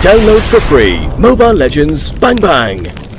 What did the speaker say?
Download for free. Mobile Legends Bang Bang.